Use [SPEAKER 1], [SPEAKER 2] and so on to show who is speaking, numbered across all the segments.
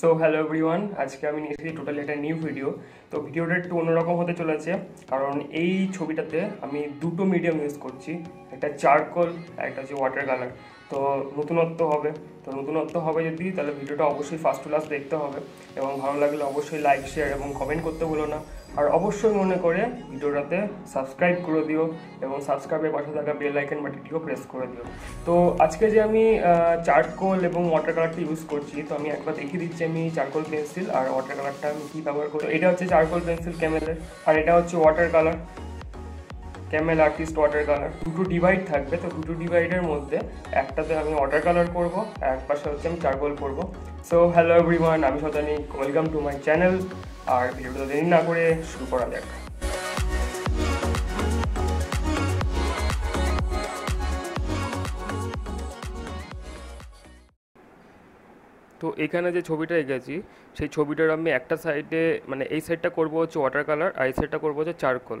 [SPEAKER 1] So hello everyone আজকে আমি নিয়ে এসেছি টোটালি একটা নিউ ভিডিও তো ভিডিওটা একটু অন্যরকম হতে চলেছে। কারণ এই ছবিটাতে আমি দুটো মিডিয়াম ইউজ করছি। একটা চারকোল একটা হচ্ছে ওয়াটার কালার তো নতুনত্ব হবে। তো নতুনত্ব হবে যদি, তাহলে ভিডিওটা অবশ্যই ফার্স্ট টু লাস্ট দেখতে হবে। এবং ভালো লাগলে অবশ্যই লাইক শেয়ার এবং কমেন্ট করতে ভুলো না। আর অবশ্যই মনে করে ভিডিওটাতে সাবস্ক্রাইব করে দিও এবং সাবস্ক্রাইবের পাশে থাকা বেল আইকন বাটনটিও প্রেস করে দিও। তো আজকে যে আমি চারকোল এবং ওয়াটার কালারটা ইউজ করছি, তো আমি একবার দেখিয়ে দিচ্ছি আমি চারকোল পেন্সিল আর ওয়াটার কালারটা আমি কী ব্যবহার করি। এটা হচ্ছে চারকোল পেন্সিল ক্যামেলের আর এটা হচ্ছে water colour camel artist water colour দুটো ডিভাইড থাকবে, তো দুটো ডিভাইডের মধ্যে একটাতে আমি ওয়াটার কালার করব এক পাশে হচ্ছে আমি চারকোল করব। সো হ্যালো এভরিওয়ান আমি Sadani welcome to my channel আর ভিডিওটা দেরি না করে শুরু করা যাক। তো এখানে যে ছবিটা এঁকেছি, সেই ছবিটার আমি একটা সাইডে মানে এই সাইডটা করব হচ্ছে ওয়াটার কালার আর এই সাইডটা করব হচ্ছে charcoal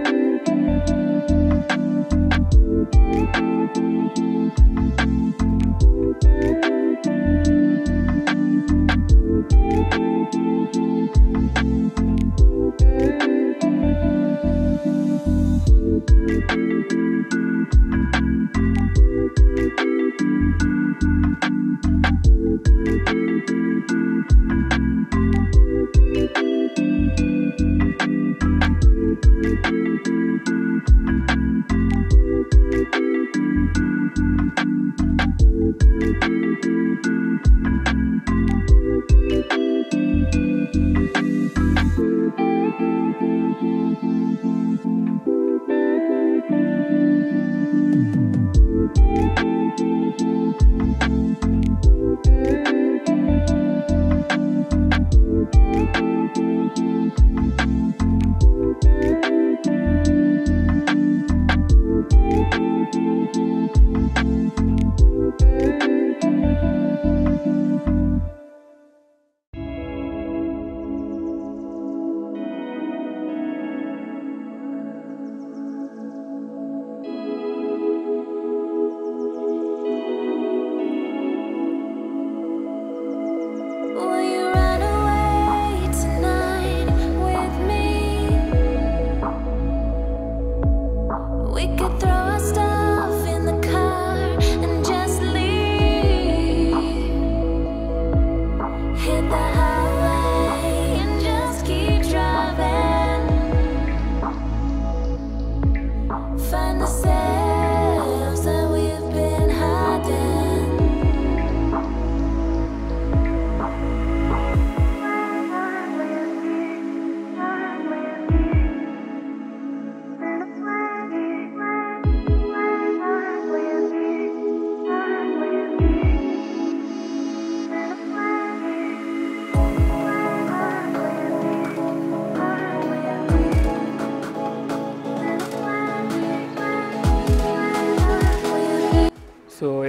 [SPEAKER 2] Thank
[SPEAKER 1] you.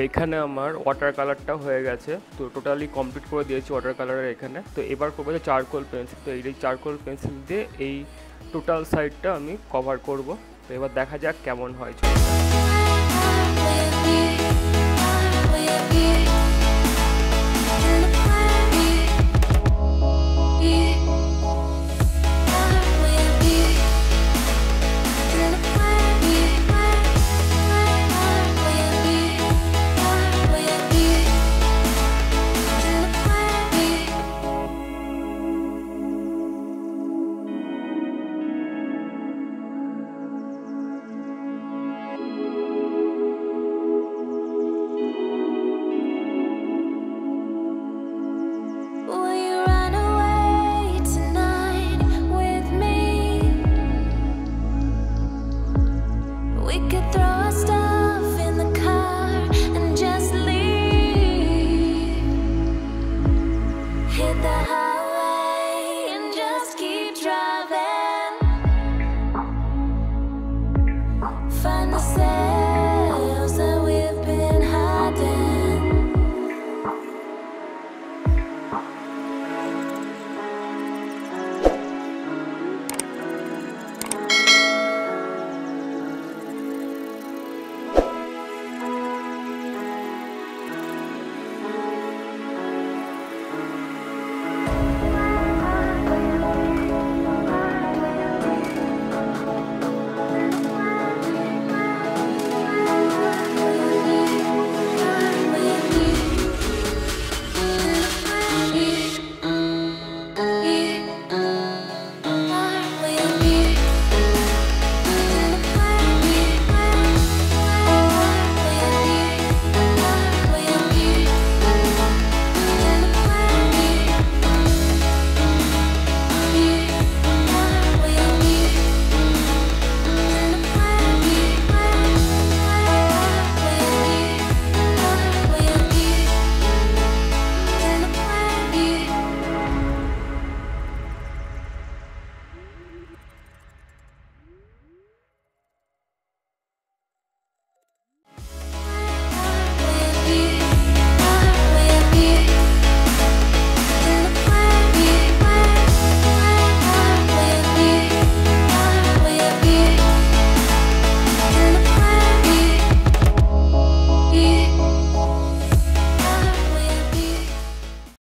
[SPEAKER 1] এখানে আমার ওয়াটার কালারটা হয়ে গেছে। তো টোটালি কমপ্লিট করে দিয়েছি ওয়াটার কালারের এখানে। তো এবার করব যে চারকোল পেন্সিল তো এই চারকোল পেন্সিল দিয়ে এই টোটাল সাইডটা আমি কভার করব। তো এবার দেখা যাক কেমন হয়।